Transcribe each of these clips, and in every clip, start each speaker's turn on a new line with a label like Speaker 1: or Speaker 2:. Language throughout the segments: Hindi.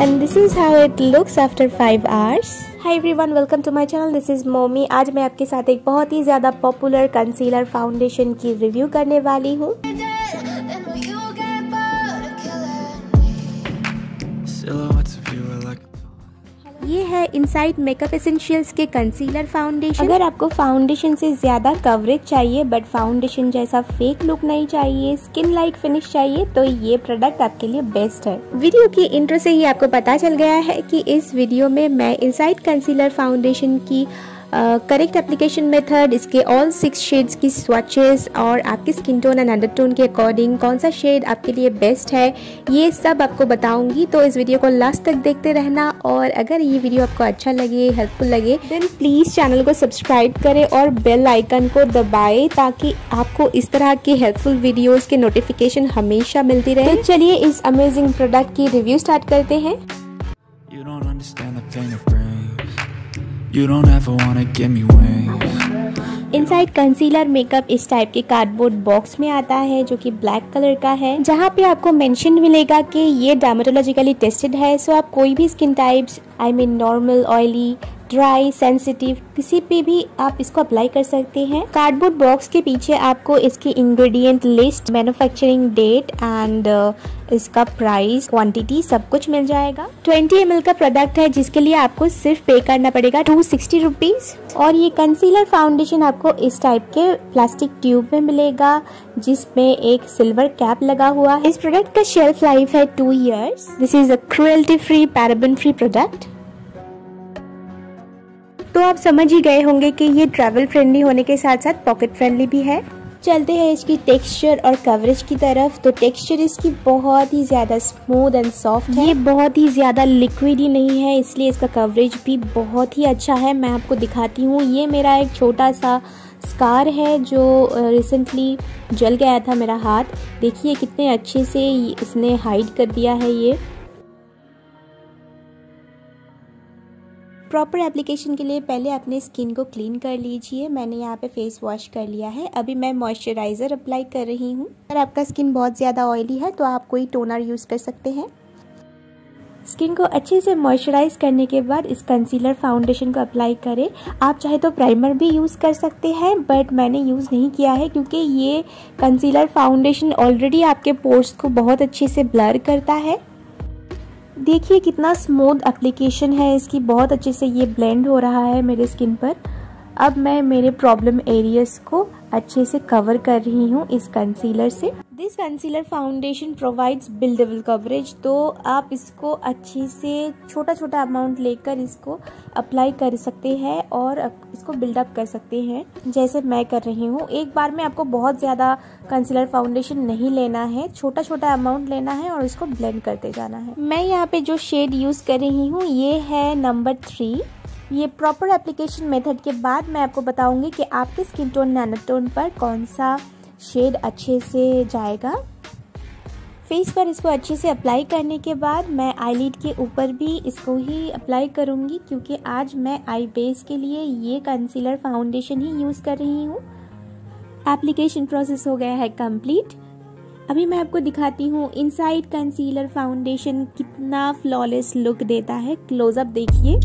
Speaker 1: And this is how it looks after five hours hi every one welcome to my channel this is Momi आज मैं आपके साथ एक बहुत ही ज़्यादा पॉपुलर कंसीलर फाउंडेशन की रिव्यू करने वाली हूँ। ये है इनसाइड मेकअप एसेंशियल्स के कंसीलर फाउंडेशन अगर आपको फाउंडेशन से ज़्यादा कवरेज चाहिए बट फाउंडेशन जैसा फेक लुक नहीं चाहिए स्किन लाइक फिनिश चाहिए तो ये प्रोडक्ट आपके लिए बेस्ट है। वीडियो की इंट्रो से ही आपको पता चल गया है कि इस वीडियो में मैं इनसाइड कंसीलर फाउंडेशन की करेक्ट एप्लीकेशन मेथड इसके ऑल सिक्स शेड्स की स्वचेस और आपकी स्किन टोन एंड अंडरटोन के अकॉर्डिंग कौन सा शेड आपके लिए बेस्ट है, ये सब आपको बताऊँगी। तो इस वीडियो को लास्ट तक देखते रहना और अगर ये वीडियो आपको अच्छा लगे हेल्पफुल लगे देन प्लीज़ चैनल को सब्सक्राइब करें और बेल आइकन को दबाएँ ताकि आपको इस तरह के हेल्पफुल वीडियोज़ के नोटिफिकेशन हमेशा मिलती रहे। तो चलिए इस अमेजिंग प्रोडक्ट की रिव्यू स्टार्ट करते हैं। You don't understand the pain it brings You don't ever wanna give me wings. Insight concealer makeup इस टाइप के कार्डबोर्ड बॉक्स में आता है, जो कि ब्लैक कलर का है। जहाँ पे आपको मेंशन मिलेगा कि ये डर्माटोलॉजिकली टेस्टेड है सो आप कोई भी skin types I mean normal oily dry sensitive किसी पे भी आप इसको अप्लाई कर सकते हैं। कार्डबोर्ड बॉक्स के पीछे आपको इसकी ingredient list manufacturing date and इसका प्राइस क्वांटिटी सब कुछ मिल जाएगा। 20 एम का प्रोडक्ट है जिसके लिए आपको सिर्फ़ पे करना पड़ेगा टू सिक्सटी रुपीज़ और ये कंसीलर फाउंडेशन आपको इस टाइप के प्लास्टिक ट्यूब में मिलेगा, जिसमें एक सिल्वर कैप लगा हुआ है। इस प्रोडक्ट का शेल्फ लाइफ है two years this is a cruelty free paraben free product तो आप समझ ही गए होंगे कि ये ट्रैवल फ्रेंडली होने के साथ साथ पॉकेट फ्रेंडली भी है। चलते हैं इसकी टेक्सचर और कवरेज की तरफ़। तो टेक्सचर इसकी बहुत ही ज़्यादा स्मूथ एंड सॉफ्ट है। ये बहुत ही ज़्यादा लिक्विड ही नहीं है, इसलिए इसका कवरेज भी बहुत ही अच्छा है। मैं आपको दिखाती हूँ, ये मेरा एक छोटा सा स्कार है जो रिसेंटली जल गया था मेरा हाथ। देखिए कितने अच्छे से इसने हाइड कर दिया है ये। प्रॉपर एप्लीकेशन के लिए पहले अपने स्किन को क्लीन कर लीजिए। मैंने यहाँ पे फेस वॉश कर लिया है। अभी मैं मॉइस्चराइज़र अप्लाई कर रही हूँ। अगर आपका स्किन बहुत ज़्यादा ऑयली है तो आप कोई टोनर यूज़ कर सकते हैं। स्किन को अच्छे से मॉइस्चराइज करने के बाद इस कंसीलर फाउंडेशन को अप्लाई करें। आप चाहे तो प्राइमर भी यूज़ कर सकते हैं बट मैंने यूज़ नहीं किया है क्योंकि ये कंसीलर फाउंडेशन ऑलरेडी आपके पोर्स को बहुत अच्छे से ब्लर करता है। देखिए कितना स्मूथ एप्लीकेशन है, इसकी बहुत अच्छे से ये ब्लेंड हो रहा है मेरे स्किन पर। अब मैं मेरे प्रॉब्लम एरियाज़ को अच्छे से कवर कर रही हूँ इस कंसीलर से। This concealer foundation provides buildable coverage तो आप इसको अच्छे से छोटा छोटा अमाउंट लेकर इसको अप्लाई कर सकते हैं और इसको बिल्डअप कर सकते हैं, जैसे मैं कर रही हूँ। एक बार में आपको बहुत ज़्यादा कंसीलर फाउंडेशन नहीं लेना है छोटा छोटा अमाउंट लेना है और इसको ब्लेंड करते जाना है। मैं यहाँ पे जो शेड यूज़ कर रही हूँ, ये है नंबर थ्री ये प्रॉपर एप्लीकेशन मेथड के बाद मैं आपको बताऊँगी कि आपके स्किन टोन नैनोटोन पर कौन सा शेड अच्छे से जाएगा। फेस पर इसको अच्छे से अप्लाई करने के बाद मैं आईलिड के ऊपर भी इसको ही अप्लाई करूँगी क्योंकि आज मैं आई बेस के लिए ये कंसीलर फाउंडेशन ही यूज़ कर रही हूँ। एप्लीकेशन प्रोसेस हो गया है कंप्लीट अभी मैं आपको दिखाती हूँ इनसाइड कंसीलर फाउंडेशन कितना फ्लॉलेस लुक देता है। क्लोजअप देखिए।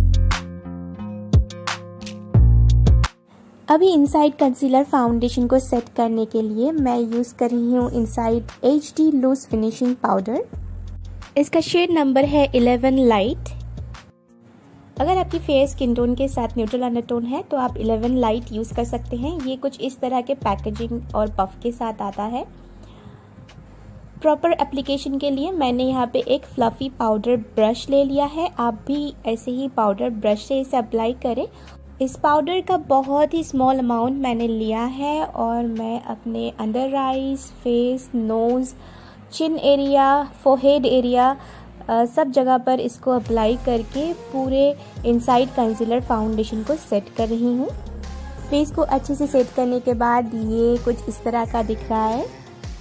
Speaker 1: अभी इनसाइड कंसीलर फाउंडेशन को सेट करने के लिए मैं यूज़ कर रही हूँ Insight H D loose finishing powder इसका शेड नंबर है 11 लाइट अगर आपकी फेयर स्किन टोन के साथ न्यूट्रल अंडरटोन है तो आप 11 लाइट यूज़ कर सकते हैं। ये कुछ इस तरह के पैकेजिंग और पफ के साथ आता है। प्रॉपर एप्लीकेशन के लिए मैंने यहाँ पे एक फ्लफी पाउडर ब्रश ले लिया है। आप भी ऐसे ही पाउडर ब्रश से इसे अप्लाई करें। इस पाउडर का बहुत ही स्मॉल अमाउंट मैंने लिया है और मैं अपने under eyes face nose chin area forehead area सब जगह पर इसको अप्लाई करके पूरे इनसाइड कंसीलर फाउंडेशन को सेट कर रही हूँ। फेस को अच्छे से सेट करने के बाद ये कुछ इस तरह का दिख रहा है।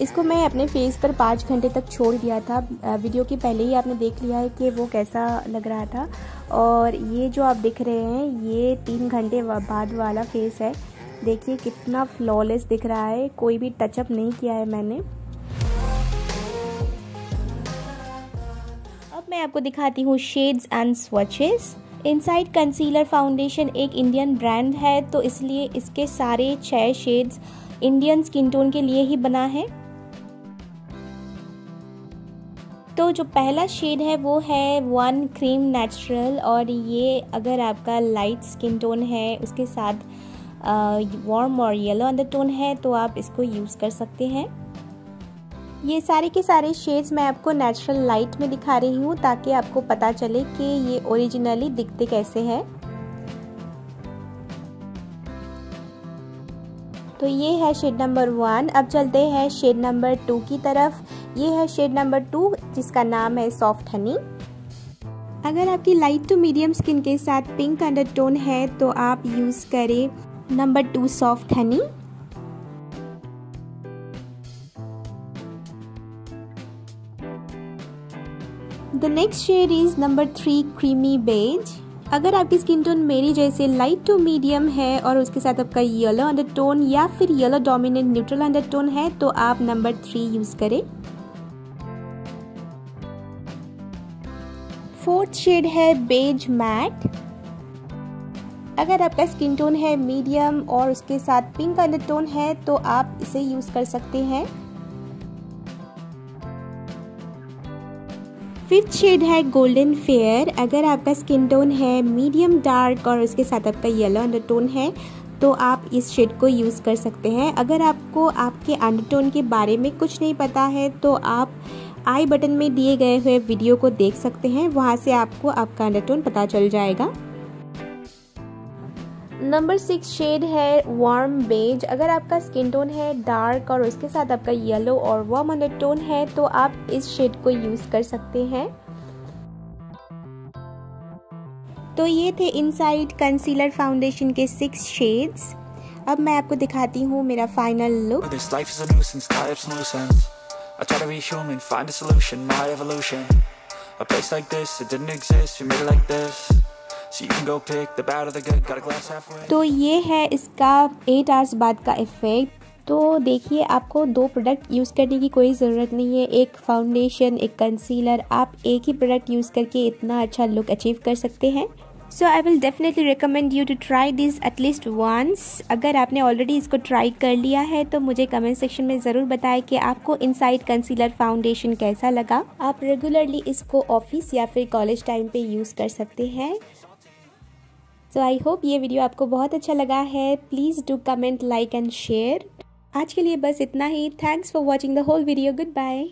Speaker 1: इसको मैं अपने फेस पर पाँच घंटे तक छोड़ दिया था। वीडियो के पहले ही आपने देख लिया है कि वो कैसा लग रहा था। और ये जो आप दिख रहे हैं, ये तीन घंटे बाद वाला फेस है। देखिए कितना फ्लॉलेस दिख रहा है। कोई भी टचअप नहीं किया है मैंने। अब मैं आपको दिखाती हूँ shades and swatches Insight concealer foundation एक इंडियन ब्रांड है तो इसलिए इसके सारे छह शेड्स इंडियन स्किन टोन के लिए ही बना है। तो जो पहला शेड है, वो है वन क्रीम नेचुरल और ये अगर आपका लाइट स्किन टोन है, उसके साथ वार्म और येलो अंडरटोन है तो आप इसको यूज़ कर सकते हैं। ये सारे के सारे शेड्स मैं आपको नेचुरल लाइट में दिखा रही हूँ, ताकि आपको पता चले कि ये ओरिजिनली दिखते कैसे हैं। तो ये है शेड नंबर वन अब चलते हैं शेड नंबर टू की तरफ़। ये है शेड नंबर टू जिसका नाम है सॉफ्ट हनी अगर आपकी लाइट टू मीडियम स्किन के साथ पिंक अंडरटोन है तो आप यूज़ करें number two soft honey the next shade is number three creamy beige अगर आपकी स्किन टोन मेरी जैसे लाइट टू मीडियम है और उसके साथ आपका येलो अंडरटोन या फिर येलो डोमिनेंट न्यूट्रल अंडरटोन है तो आप नंबर थ्री यूज़ करें। फोर्थ शेड है बेज मैट। अगर आपका स्किन टोन है मीडियम और उसके साथ पिंक अंडरटोन है तो आप इसे यूज़ कर सकते हैं। फिफ्थ शेड है गोल्डन फेयर। अगर आपका स्किन टोन है मीडियम डार्क और उसके साथ आपका येलो अंडरटोन है तो आप इस शेड को यूज़ कर सकते हैं। अगर आपको आपके अंडरटोन के बारे में कुछ नहीं पता है तो आप आई बटन में दिए गए हुए वीडियो को देख सकते हैं। वहाँ से आपको आपका अंडरटोन पता चल जाएगा। नंबर सिक्स शेड है वार्म बेज अगर आपका स्किन टोन है डार्क और उसके साथ आपका येलो और वार्म अंडर टोन है तो आप इस शेड को यूज़ कर सकते हैं। तो ये थे इनसाइड कंसीलर फाउंडेशन के सिक्स शेड्स अब मैं आपको दिखाती हूँ मेरा final look I try to be human, find a solution, my evolution. A place like this, it didn't exist, we made it like this. तो ये है इसका एट आवर्स बाद का इफ़ेक्ट तो देखिए आपको दो प्रोडक्ट यूज़ करने की कोई ज़रूरत नहीं है। एक फाउंडेशन एक कंसीलर आप एक ही प्रोडक्ट यूज़ करके इतना अच्छा लुक अचीव कर सकते हैं। So I will definitely recommend you to try this at least once अगर आपने ऑलरेडी इसको ट्राई कर लिया है तो मुझे कमेंट सेक्शन में ज़रूर बताएँ कि आपको इनसाइड कंसीलर फाउंडेशन कैसा लगा। आप रेगुलरली इसको ऑफ़िस या फिर कॉलेज टाइम पे यूज़ कर सकते हैं। सो आई होप ये वीडियो आपको बहुत अच्छा लगा है। Please do comment like and share आज के लिए बस इतना ही। Thanks for watching the whole video goodbye